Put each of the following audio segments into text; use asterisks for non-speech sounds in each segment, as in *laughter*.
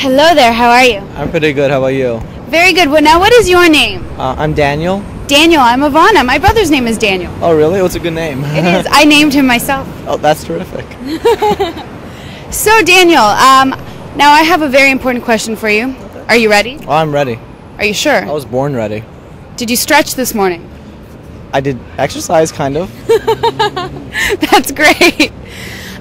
Hello there, how are you? I'm pretty good. How about you? Very good. Well, now, what is your name? Uh, I'm Daniel. Daniel, I'm Ivana. My brother's name is Daniel. Oh, really? What's a good name? It is. I *laughs* named him myself. oh, that's terrific. *laughs* So, Daniel, um, now I have a very important question for you. Are you ready? Oh, I'm ready. Are you sure? I was born ready. Did you stretch this morning? I did exercise, kind of. *laughs* That's great.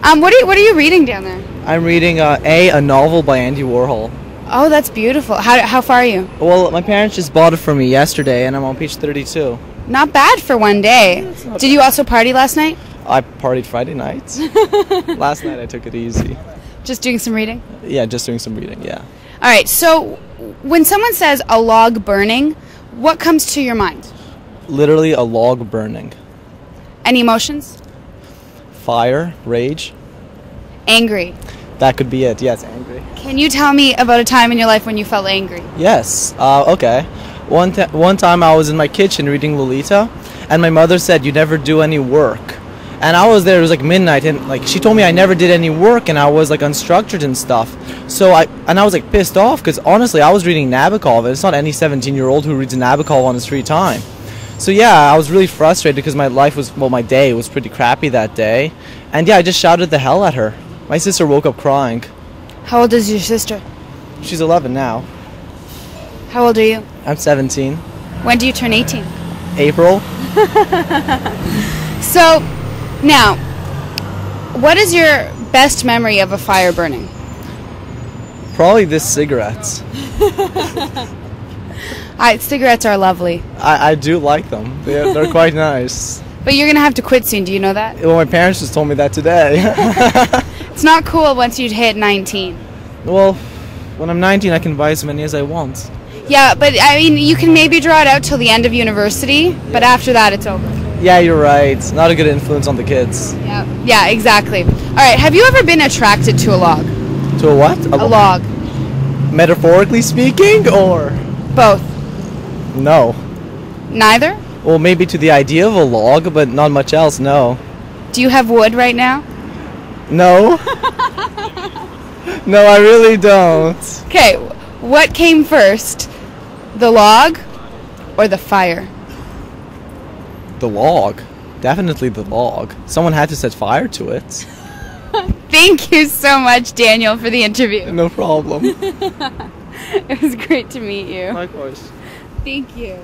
Um, what are you What are you reading down there? I'm reading uh, A, a novel by Andy Warhol. Oh, that's beautiful. How How far are you? Well, my parents just bought it for me yesterday, and I'm on page 32. Not bad for one day. Did you also party last night? I partied Friday nights. *laughs* Last night I took it easy. Just doing some reading. Yeah, just doing some reading, yeah. All right. So, when someone says a log burning, what comes to your mind? Literally a log burning. Any emotions? Fire, rage. Angry. That could be it. Yes, angry. Can you tell me about a time in your life when you felt angry? Yes. Uh, okay. One t- one time I was in my kitchen reading Lolita, and my mother said, "You never do any work." And I was there. It was like midnight, and like she told me I never did any work, and I was like unstructured and stuff. So I and I was like pissed off because honestly, I was reading Nabokov, and it's not any 17 year old who reads Nabokov on his free time. So yeah, I was really frustrated because my life was well, my day was pretty crappy that day, and yeah, I just shouted the hell at her. My sister woke up crying. How old is your sister? She's 11 now. How old are you? I'm 17. When do you turn 18? April. *laughs* So, now, what is your best memory of a fire burning? Probably this cigarettes. *laughs* I, cigarettes are lovely, I, I do like them. They're, they're quite *laughs* nice. but you're gonna have to quit soon. Do you know that? Well, my parents just told me that today. It's not cool once you hit 19. well, when I'm 19, I can buy as many as I want. Yeah, but I mean, you can maybe draw it out till the end of university, but after that, it's over. Yeah, you're right. Not a good influence on the kids. Yeah, yeah, exactly. All right, have you ever been attracted to a log? To a what? A log, Metaphorically speaking, or both. no? Neither. Well, maybe to the idea of a log, but not much else. No. Do you have wood right now? No. *laughs* no, I really don't. Okay, what came first, the log or the fire? The log. Definitely the log. Someone had to set fire to it. *laughs* Thank you so much, Daniel, for the interview. No problem. *laughs* It was great to meet you. Likewise. Thank you.